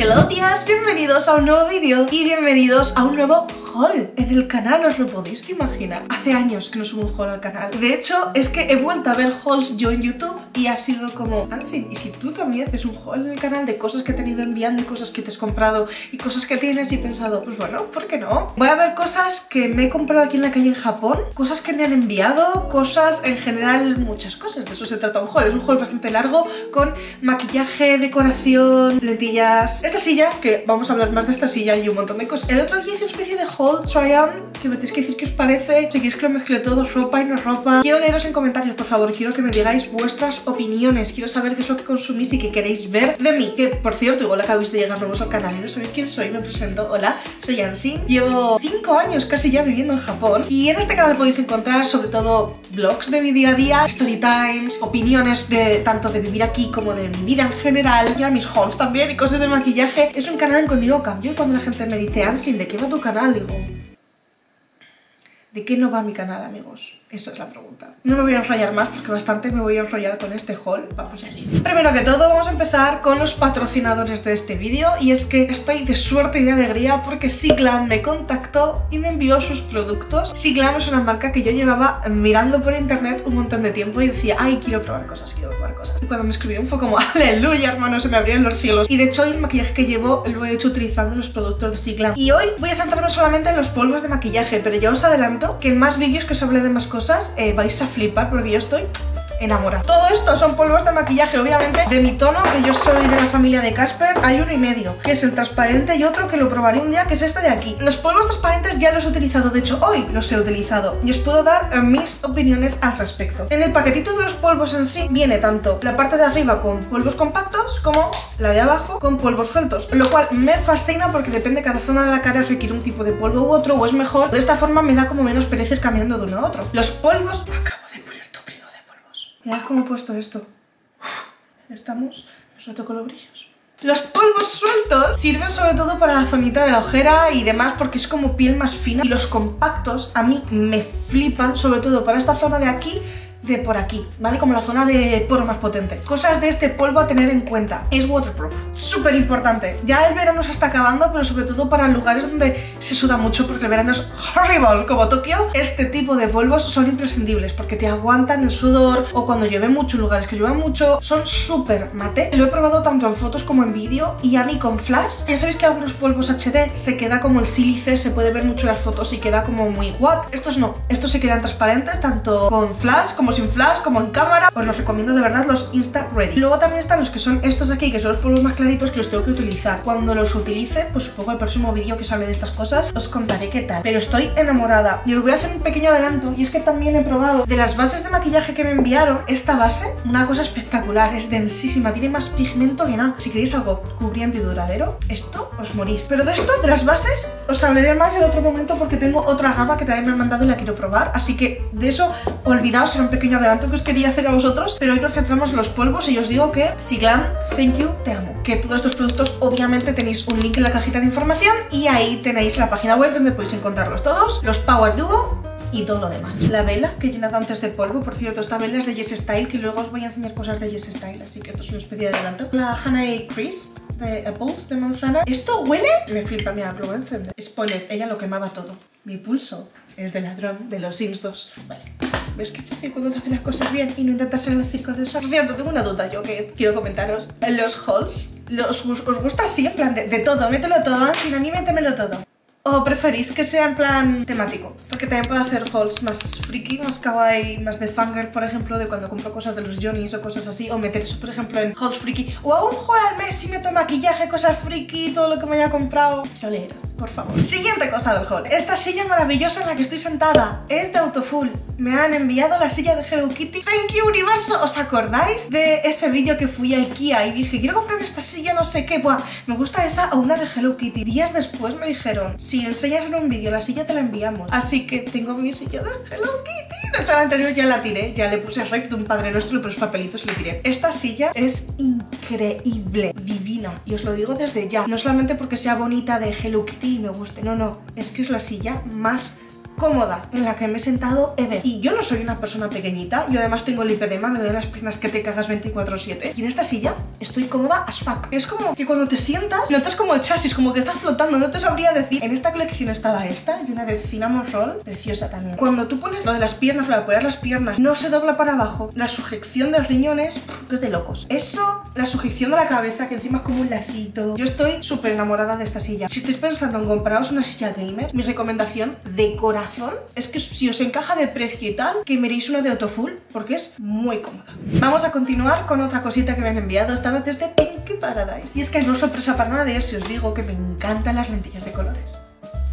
Hello días, bienvenidos a un nuevo vídeo y bienvenidos a un nuevo en el canal, os lo podéis imaginar. Hace años que no subo un haul al canal. De hecho, es que he vuelto a ver hauls yo en YouTube y ha sido como, ah sí, y si tú también haces un haul en el canal de cosas que te han ido enviando y cosas que te has comprado y cosas que tienes y he pensado, pues bueno, ¿por qué no? Voy a ver cosas que me he comprado aquí en la calle en Japón, cosas que me han enviado, cosas en general, muchas cosas. De eso se trata un haul. Es un haul bastante largo con maquillaje, decoración, lentillas. Esta silla, que vamos a hablar más de esta silla y un montón de cosas. El otro día hice una especie de haul try on que me tenéis que decir qué os parece, si queréis que lo mezcle todo, ropa y no ropa. Quiero leeros en comentarios, por favor, quiero que me digáis vuestras opiniones, quiero saber qué es lo que consumís y qué queréis ver de mí. Que, por cierto, igual acabáis de llegar nuevos al canal y no sabéis quién soy, me presento. Hola, soy Ansin. Llevo 5 años casi ya viviendo en Japón y en este canal podéis encontrar sobre todo vlogs de mi día a día, story times, opiniones de tanto de vivir aquí como de mi vida en general, ya mis hauls también y cosas de maquillaje. Es un canal en continuo cambio y cuando la gente me dice, Ansin, ¿de qué va tu canal? Digo, ¿De qué no va mi canal, amigos? Esa es la pregunta. No me voy a enrollar más porque bastante me voy a enrollar con este haul. Vamos al lío. Primero que todo, vamos a empezar con los patrocinadores de este vídeo y es que estoy de suerte y de alegría porque Siglam me contactó y me envió sus productos. Siglam es una marca que yo llevaba mirando por internet un montón de tiempo y decía, ay, quiero probar cosas, quiero probar cosas. Y cuando me escribieron fue como, aleluya, hermano, se me abrieron los cielos. Y de hecho el maquillaje que llevo lo he hecho utilizando los productos de Siglam. Y hoy voy a centrarme solamente en los polvos de maquillaje, pero ya os adelanto que en más vídeos que os hable de más cosas eh, vais a flipar porque yo estoy enamorada. Todo esto son polvos de maquillaje, obviamente, de mi tono, que yo soy de la familia de Casper, hay uno y medio, que es el transparente y otro que lo probaré un día, que es este de aquí. Los polvos transparentes ya los he utilizado, de hecho hoy los he utilizado y os puedo dar eh, mis opiniones al respecto. En el paquetito de los polvos en sí viene tanto la parte de arriba con polvos compactos como la de abajo con polvos sueltos, lo cual me fascina porque depende cada zona de la cara requiere un tipo de polvo u otro o es mejor, de esta forma me da como menos pereza ir cambiando de uno a otro. Los polvos... Acabo Mirad cómo he puesto esto. Estamos... Os toco los brillos. Los polvos sueltos sirven sobre todo para la zonita de la ojera y demás porque es como piel más fina. Y los compactos a mí me flipan, sobre todo para esta zona de aquí de por aquí, ¿vale? Como la zona de poro más potente. Cosas de este polvo a tener en cuenta. Es waterproof. Súper importante. Ya el verano se está acabando, pero sobre todo para lugares donde se suda mucho porque el verano es horrible, como Tokio. Este tipo de polvos son imprescindibles porque te aguantan el sudor o cuando llueve mucho, lugares que lluevan mucho, son súper mate. Lo he probado tanto en fotos como en vídeo y a mí con flash, ya sabéis que algunos polvos HD se queda como el sílice, se puede ver mucho en las fotos y queda como muy what. Estos no, estos se quedan transparentes tanto con flash como sin flash, como en cámara. Os los recomiendo de verdad los Insta Ready. Luego también están los que son estos aquí, que son los polvos más claritos que los tengo que utilizar. Cuando los utilice, pues supongo el próximo vídeo que sale de estas cosas, os contaré qué tal. Pero estoy enamorada. Y os voy a hacer un pequeño adelanto, y es que también he probado de las bases de maquillaje que me enviaron, esta base, una cosa espectacular, es densísima, tiene más pigmento que nada. Si queréis algo cubriente y duradero, esto os morís. Pero de esto, de las bases, os hablaré más en otro momento porque tengo otra gama que también me han mandado y la quiero probar. Así que de eso, olvidaos, un pequeño adelanto que os quería hacer a vosotros, pero hoy nos centramos en los polvos y os digo que Siglam, thank you, te amo. Que todos estos productos obviamente tenéis un link en la cajita de información y ahí tenéis la página web donde podéis encontrarlos todos, los Power Duo y todo lo demás. La vela que he llenado antes de polvo, por cierto, esta vela es de Yes Style, que luego os voy a enseñar cosas de Yes Style, así que esto es una especie de adelanto. La Honey Crisp de Apples, de manzana. ¿Esto huele? Me flipa, mira, lo voy a encender. Spoiler, ella lo quemaba todo. Mi pulso es de ladrón de los Sims 2. Vale. ¿Ves qué fácil cuando te hacen las cosas bien y no intentas ser el circo de eso? Por cierto, tengo una duda yo que quiero comentaros. Los hauls, los, ¿os gusta así? En plan, de, de todo, mételo todo, sin a mí métemelo todo. ¿O preferís que sea en plan temático? Porque también puedo hacer hauls más friki, más kawaii, más de fangirl, por ejemplo, de cuando compro cosas de los Johnny's o cosas así. O meter eso, por ejemplo, en hauls friki. O a un haul al mes si meto maquillaje, cosas friki, todo lo que me haya comprado. Yo leeré, por favor. Siguiente cosa del haul. Esta silla maravillosa en la que estoy sentada es de Autofull. Me han enviado la silla de Hello Kitty. Thank you, universo. ¿Os acordáis de ese vídeo que fui a Ikea y dije, quiero comprarme esta silla, no sé qué? Buah, me gusta esa o una de Hello Kitty. Días después me dijeron, si enseñas en un vídeo la silla te la enviamos. Así que tengo mi silla de Hello Kitty. La anterior ya la tiré, ya le puse rep de un Padre Nuestro y los papelitos lo tiré. Esta silla es increíble, divina. Y os lo digo desde ya. No solamente porque sea bonita de Hello Kitty y me guste, no, no. Es que es la silla más cómoda en la que me he sentado ever. Y yo no soy una persona pequeñita, yo además tengo el lipedema, me duelen las piernas que te cagas 24-7. Y en esta silla estoy cómoda as fuck. Es como que cuando te sientas, notas como el chasis, como que estás flotando, no te sabría decir. En esta colección estaba esta y una de cinnamon roll, preciosa también. Cuando tú pones lo de las piernas, para apoyar las piernas, no se dobla para abajo. La sujeción de los riñones, es de locos. Eso, la sujeción de la cabeza, que encima es como un lacito. Yo estoy súper enamorada de esta silla. Si estáis pensando en compraros una silla gamer, mi recomendación de corazón es que si os encaja de precio y tal, que miréis una de Autofull, porque es muy cómoda. Vamos a continuar con otra cosita que me han enviado, esta vez desde Pinky Paradise. Y es que no es sorpresa para nadie si os digo que me encantan las lentillas de colores.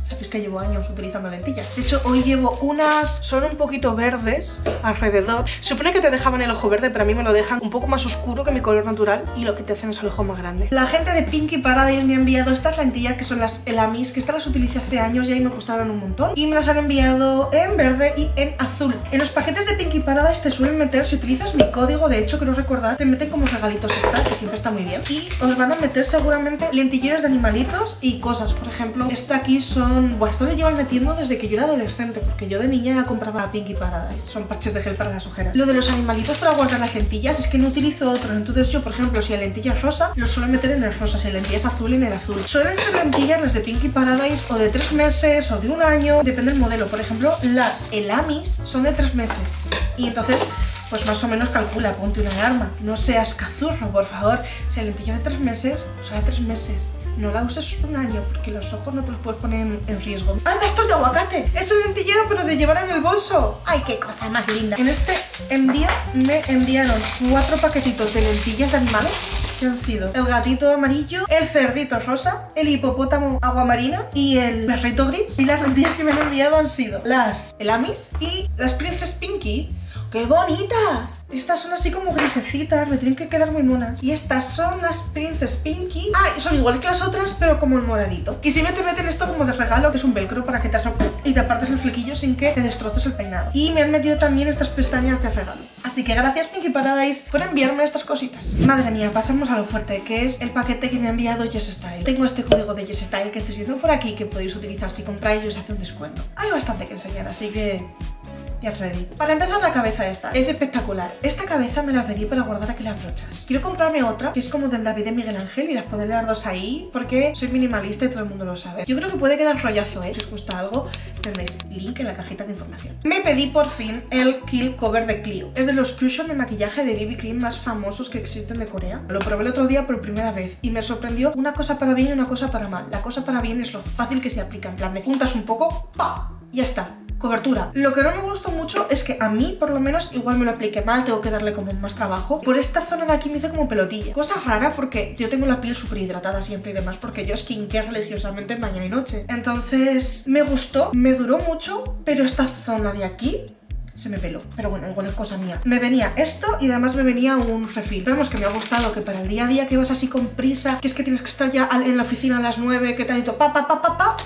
Sabéis que llevo años utilizando lentillas. De hecho, hoy llevo unas, son un poquito verdes alrededor. Supone que te dejaban el ojo verde, pero a mí me lo dejan un poco más oscuro que mi color natural y lo que te hacen es el ojo más grande. La gente de Pinky Paradise me ha enviado estas lentillas que son las Elamis, que estas las utilicé hace años y ahí me gustaron un montón. Y me las han enviado en verde y en azul. En los paquetes de Pinky Paradise te suelen meter, si utilizas mi código, de hecho, creo recordar, te meten como regalitos extra, que siempre está muy bien. Y os van a meter seguramente lentilleros de animalitos y cosas. Por ejemplo, esta aquí son son... esto lo llevan metiendo desde que yo era adolescente, porque yo de niña ya compraba Pinky Paradise. Son parches de gel para las ojeras. Lo de los animalitos para guardar las lentillas es que no utilizo otro. Entonces yo, por ejemplo, si la lentilla es rosa, lo suelo meter en el rosa. Si la lentilla es azul, en el azul. Suelen ser lentillas las de Pinky Paradise o de tres meses o de un año, depende del modelo. Por ejemplo, las Elamis son de tres meses. Y entonces pues más o menos calcula, ponte una alarma. No seas cazurro, por favor. Si la lentilla de tres meses, usa de tres meses no la uses un año porque los ojos no te los puedes poner en, riesgo. ¡Anda, esto es de aguacate! Es un lentillero pero de llevar en el bolso. ¡Ay, qué cosa más linda! En este envío me enviaron cuatro paquetitos de lentillas de animales que han sido el gatito amarillo, el cerdito rosa, el hipopótamo aguamarina y el perrito gris. Y las lentillas que me han enviado han sido las Elamis y las Princess Pinky ¡Qué bonitas! Estas son así como grisecitas, me tienen que quedar muy monas. Y estas son las Princess Pinky. Ah, son igual que las otras, pero como en moradito. Y si me te meten esto como de regalo, que es un velcro para que te y te apartes el flequillo sin que te destroces el peinado. Y me han metido también estas pestañas de regalo. Así que gracias Pinky Paradise por enviarme estas cositas. Madre mía, pasamos a lo fuerte, que es el paquete que me ha enviado Yes Style. Tengo este código de Yes Style que estáis viendo por aquí que podéis utilizar si compráis y os hace un descuento. Hay bastante que enseñar, así que ready. Para empezar la cabeza esta, es espectacular. Esta cabeza me la pedí para guardar aquí las brochas. Quiero comprarme otra, que es como del David de Miguel Ángel y las puedo dar dos ahí, porque soy minimalista y todo el mundo lo sabe. Yo creo que puede quedar rollazo, ¿eh? Si os gusta algo, tendréis link en la cajita de información. Me pedí por fin el Kill Cover de Clio. Es de los cushion de maquillaje de BB Cream más famosos que existen de Corea. Lo probé el otro día por primera vez y me sorprendió una cosa para bien y una cosa para mal. La cosa para bien es lo fácil que se aplica, en plan de juntas un poco, ¡pa! Ya está cobertura. Lo que no me gustó mucho es que a mí, por lo menos, igual me lo apliqué mal, tengo que darle como más trabajo. Por esta zona de aquí me hice como pelotilla. Cosa rara porque yo tengo la piel súper hidratada siempre y demás, porque yo skincare religiosamente mañana y noche. Entonces, me gustó, me duró mucho, pero esta zona de aquí se me peló. Pero bueno, igual es cosa mía. Me venía esto y además me venía un refil. Vemos que me ha gustado que para el día a día que vas así con prisa, que es que tienes que estar ya en la oficina a las 9, que te ha dicho pa, pa, pa, pa, pa,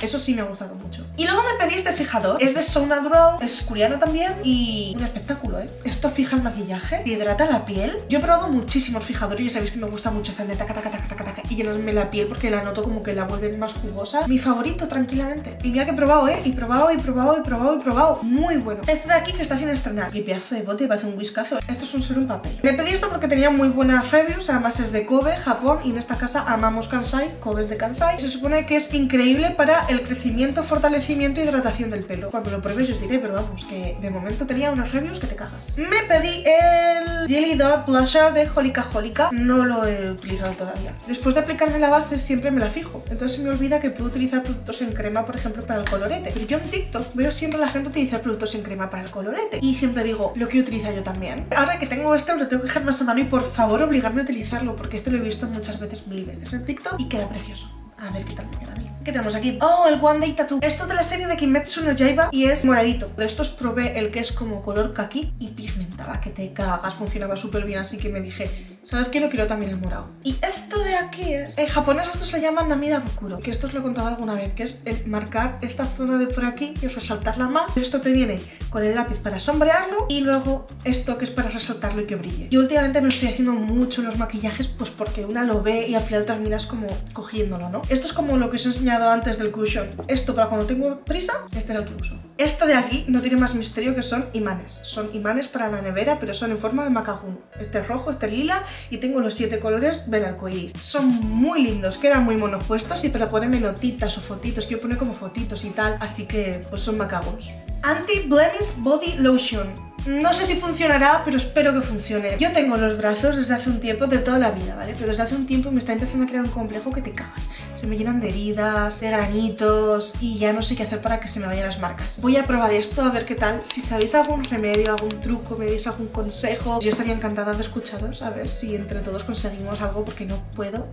Eso sí me ha gustado mucho. Y luego me pedí este fijador. Es de So Natural, es coreano también y un espectáculo, ¿eh? Esto fija el maquillaje, hidrata la piel. Yo he probado muchísimos fijadores y ya sabéis que me gusta mucho hacerme taca, taca, taca, taca, taca y llenarme la piel porque la noto como que la vuelven más jugosa. Mi favorito, tranquilamente. Y mira que he probado, ¿eh? Y probado, y probado, y probado, y probado. Muy bueno. Este de aquí que está sin estrenar. Y pedazo de bote, parece un whiskazo. Esto es un serum papel. Me pedí esto porque tenía muy buenas reviews, además es de Kobe, Japón, y en esta casa amamos Kansai, Kobe es de Kansai. Se supone que es increíble para el crecimiento, fortalecimiento y hidratación del pelo. Cuando lo pruebes os diré, pero vamos, que de momento tenía unas reviews que te cagas. Me pedí el Jelly Dot Blusher de Holika Holika. No lo he utilizado todavía. Después de aplicarme la base siempre me la fijo. Entonces se me olvida que puedo utilizar productos en crema, por ejemplo, para el colorete. Pero yo en TikTok veo siempre a la gente utilizar productos en crema para el colorete y siempre digo, lo quiero utilizar yo también. Ahora que tengo este, lo tengo que dejar más a mano y por favor obligarme a utilizarlo porque este lo he visto muchas veces, mil veces en TikTok y queda precioso. A ver qué tal me queda a mí. ¿Qué tenemos aquí? Oh, el One Day Tattoo. Esto de la serie de Kimetsu no Yaiba y es moradito. De estos probé el que es como color kaki y pigmentaba que te cagas. Funcionaba súper bien, así que me dije, ¿Sabes qué? Lo quiero también el morado. Y esto de aquí es... En japonés esto se llama Namida Bukuro, que esto os lo he contado alguna vez, que es el marcar esta zona de por aquí y resaltarla más. Esto te viene con el lápiz para sombrearlo y luego esto que es para resaltarlo y que brille. Yo últimamente me estoy haciendo mucho los maquillajes pues porque una lo ve y al final terminas como cogiéndolo, ¿no? Esto es como lo que os he enseñado antes del cushion. Esto para cuando tengo prisa, este es el que uso. Esto de aquí no tiene más misterio que son imanes. Son imanes para la nevera, pero son en forma de macagún. Este es rojo, este lila y tengo los siete colores del arco iris. Son muy lindos, quedan muy monopuestos y para ponerme notitas o fotitos, quiero poner como fotitos y tal, así que pues son macabros. Anti-Blemish Body Lotion. No sé si funcionará, pero espero que funcione. Yo tengo los brazos desde hace un tiempo, de toda la vida, ¿vale? Pero desde hace un tiempo me está empezando a crear un complejo que te cagas. Se me llenan de heridas, de granitos y ya no sé qué hacer para que se me vayan las marcas. Voy a probar esto a ver qué tal. Si sabéis algún remedio, algún truco, me deis algún consejo, yo estaría encantada de escucharos a ver si entre todos conseguimos algo porque no puedo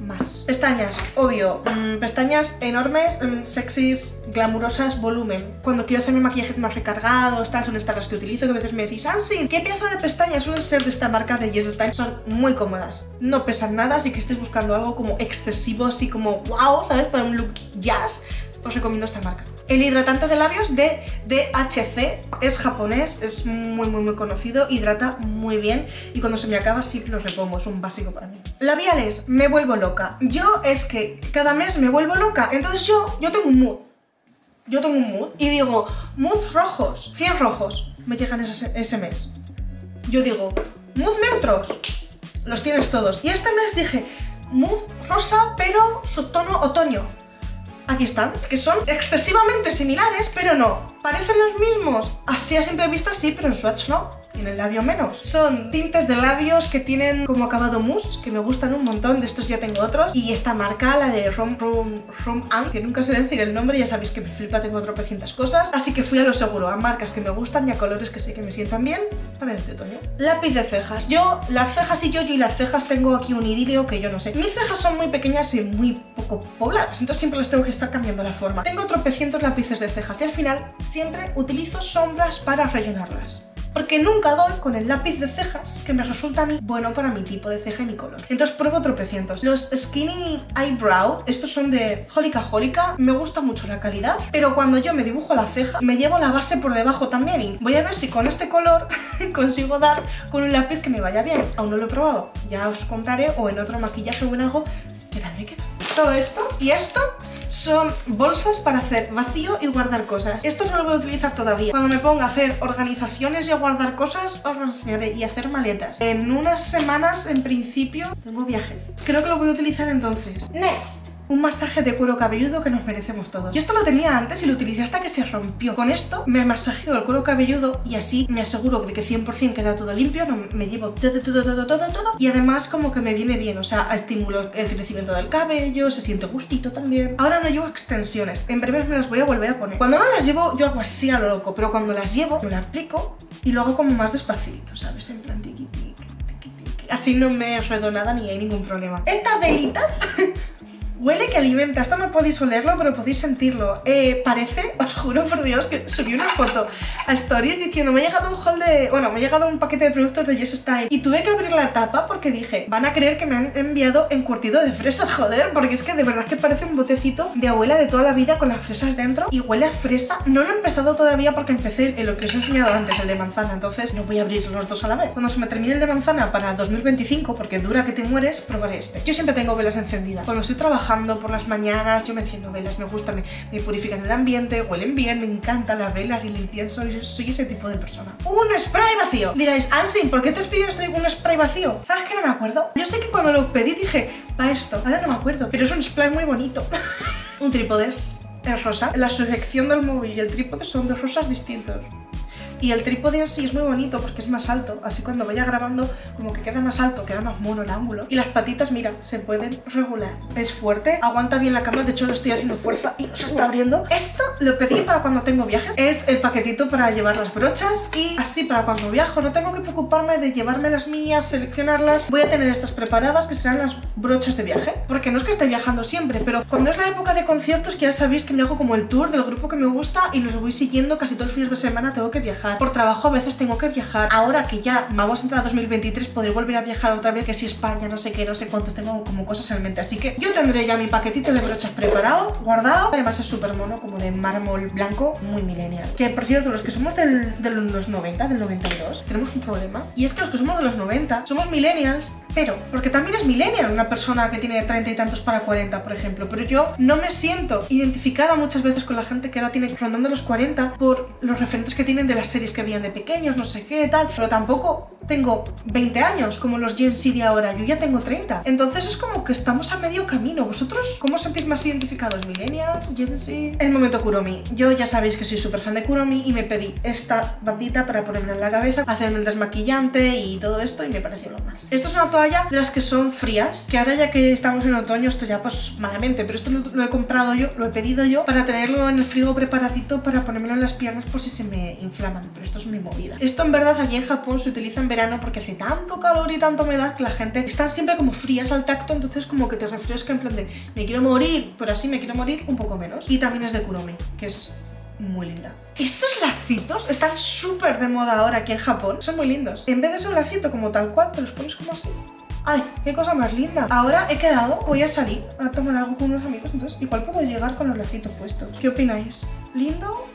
más. Pestañas, obvio, mm, pestañas enormes, mm, sexys, glamurosas, volumen. Cuando quiero hacer mi maquillaje más recargado, estas son estas las que utilizo, que a veces me decís, Ansin, ¿qué pieza de pestañas suelen ser de esta marca de Yes Style? Son muy cómodas, no pesan nada, así que estéis buscando algo como excesivo, así como wow, ¿sabes? Para un look jazz, os recomiendo esta marca. El hidratante de labios de DHC es japonés, es muy muy muy conocido, hidrata muy bien y cuando se me acaba sí lo repongo, es un básico para mí. Labiales, me vuelvo loca. Yo es que cada mes me vuelvo loca, entonces yo, yo tengo un mood. Yo tengo un mood y digo, mood rojos, 100 rojos, me llegan ese, ese mes. Yo digo, mood neutros, los tienes todos. Y este mes dije, mood rosa pero subtono otoño aquí están, que son excesivamente similares, pero no. Parecen los mismos, así a simple vista sí, pero en swatch no en el labio menos. Son tintes de labios que tienen como acabado mousse, que me gustan un montón, de estos ya tengo otros. Y esta marca, la de Rom Rom Rom An, que nunca sé decir el nombre, ya sabéis que me flipa, tengo tropecientas cosas. Así que fui a lo seguro, a marcas que me gustan y a colores que sé que me sientan bien para este otoño. Lápiz de cejas. Yo, las cejas y yo, yo y las cejas tengo aquí un idilio que yo no sé. Mis cejas son muy pequeñas y muy poco pobladas, entonces siempre les tengo que estar cambiando la forma. Tengo tropecientos lápices de cejas y al final siempre utilizo sombras para rellenarlas porque nunca doy con el lápiz de cejas que me resulta a mí bueno para mi tipo de ceja y mi color. Entonces pruebo tropecientos. Los Skinny Eyebrow, estos son de Holika Holika, me gusta mucho la calidad, pero cuando yo me dibujo la ceja, me llevo la base por debajo también y voy a ver si con este color consigo dar con un lápiz que me vaya bien. Aún no lo he probado, ya os contaré o en otro maquillaje o en algo qué tal me queda. Todo esto y esto son bolsas para hacer vacío y guardar cosas. Esto no lo voy a utilizar todavía. Cuando me ponga a hacer organizaciones y a guardar cosas, os lo enseñaré. Y hacer maletas. En unas semanas, en principio, tengo viajes. Creo que lo voy a utilizar entonces. Next un masaje de cuero cabelludo que nos merecemos todos. Yo esto lo tenía antes y lo utilicé hasta que se rompió. Con esto me masajeo el cuero cabelludo y así me aseguro de que 100% queda todo limpio, me llevo todo, todo, todo, todo, todo. Y además como que me viene bien, o sea, estimulo el crecimiento del cabello, se siente gustito también. Ahora no llevo extensiones, en breve me las voy a volver a poner. Cuando no las llevo yo hago así a lo loco, pero cuando las llevo me las aplico y lo hago como más despacito, ¿sabes? En plan tiqui, tiqui, tiqui, Así no me enredo nada ni hay ningún problema. Estas velitas Huele que alimenta, esto no podéis olerlo, pero podéis sentirlo. Eh, parece, os juro por Dios, que subí una foto a Stories diciendo me ha llegado un haul de... Bueno, me ha llegado un paquete de productos de Yes Style y tuve que abrir la tapa porque dije, van a creer que me han enviado encurtido de fresas, joder, porque es que de verdad que parece un botecito de abuela de toda la vida con las fresas dentro y huele a fresa. No lo he empezado todavía porque empecé en lo que os he enseñado antes, el de manzana, entonces no voy a abrir los dos a la vez. Cuando se me termine el de manzana para 2025, porque dura que te mueres, probaré este. Yo siempre tengo velas encendidas. Cuando estoy trabajando por las mañanas, yo me enciendo velas, me gusta, me, purifican el ambiente, huelen bien, me encantan las velas y el incienso, soy ese tipo de persona. ¡Un spray vacío! Diráis, Ansin, ¿por qué te has pedido este un spray vacío? ¿Sabes que no me acuerdo? Yo sé que cuando lo pedí dije, para esto, ahora no me acuerdo, pero es un spray muy bonito. un trípode es rosa. La sujeción del móvil y el trípode son dos rosas distintos. Y el trípode así es muy bonito porque es más alto, así cuando vaya grabando como que queda más alto, queda más mono el ángulo. Y las patitas, mira, se pueden regular. Es fuerte, aguanta bien la cama, de hecho lo estoy haciendo fuerza y se está abriendo. Esto lo pedí para cuando tengo viajes, es el paquetito para llevar las brochas y así para cuando viajo no tengo que preocuparme de llevarme las mías, seleccionarlas. Voy a tener estas preparadas que serán las brochas de viaje. Porque no es que esté viajando siempre, pero cuando es la época de conciertos, que ya sabéis que me hago como el tour del grupo que me gusta y los voy siguiendo casi todos los fines de semana, tengo que viajar. Por trabajo a veces tengo que viajar. Ahora que ya vamos a entrar a 2023, podré volver a viajar otra vez, que si España, no sé qué, no sé cuántos, tengo como cosas en mente. Así que yo tendré ya mi paquetito de brochas preparado, guardado. Además es súper mono, como de mármol blanco, muy millennial. Que por cierto, los que somos del, de los 90, del 92, tenemos un problema. Y es que los que somos de los 90 somos millennials, pero, porque también es millennial una persona que tiene 30 y tantos para 40, por ejemplo. Pero yo no me siento identificada muchas veces con la gente que ahora tiene rondando los 40 por los referentes que tienen de las series que habían de pequeños, no sé qué, tal. Pero tampoco tengo 20 años como los Gen Z de ahora, yo ya tengo 30. Entonces es como que estamos a medio camino. ¿Vosotros cómo os sentís más identificados? ¿Millennials? ¿Gen Z? El momento Kuromi. Yo ya sabéis que soy súper fan de Kuromi y me pedí esta bandita para ponerme en la cabeza, hacerme el desmaquillante y todo esto y me pareció lo más. Esto es una toalla de las que son frías, que ahora ya que estamos en otoño, esto ya pues malamente, pero esto lo, lo he comprado yo, lo he pedido yo para tenerlo en el frigo preparadito para ponérmelo en las piernas por si se me inflaman, pero esto es muy movida. Esto en verdad aquí en Japón se utiliza en verano porque hace tanto calor y tanta humedad que la gente están siempre como frías al tacto, entonces como que te refresca en plan de me quiero morir, pero así me quiero morir un poco menos. Y también es de Kuromi, que es muy linda. Estos lacitos están súper de moda ahora aquí en Japón. Son muy lindos. En vez de ser un lacito como tal cual, te los pones como así. ¡Ay, qué cosa más linda! Ahora he quedado, voy a salir a tomar algo con unos amigos, entonces igual puedo llegar con los lacitos puestos. ¿Qué opináis? ¿Lindo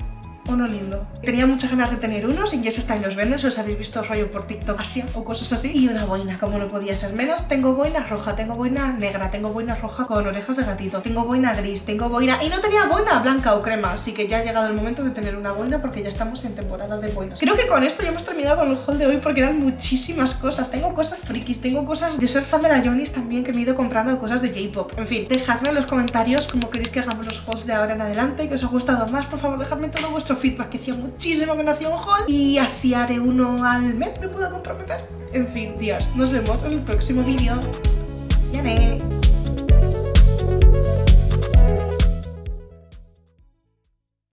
o no lindo. Tenía muchas ganas de tener unos y se están los venden, si os habéis visto rollo por TikTok así o cosas así. Y una boina, como no podía ser menos. Tengo boina roja, tengo boina negra, tengo boina roja con orejas de gatito, tengo boina gris, tengo boina... Y no tenía boina blanca o crema, así que ya ha llegado el momento de tener una boina porque ya estamos en temporada de boinas. Creo que con esto ya hemos terminado con el haul de hoy porque eran muchísimas cosas. Tengo cosas frikis, tengo cosas de ser fan de la Jonis también que me he ido comprando cosas de J-pop. En fin, dejadme en los comentarios cómo queréis que hagamos los hauls de ahora en adelante, que os ha gustado más. Por favor, dejadme todo vuestro feedback, que hacía muchísimo que no hacía un haul y así haré uno al mes, me puedo comprometer. En fin, Dios, nos vemos en el próximo vídeo. Ya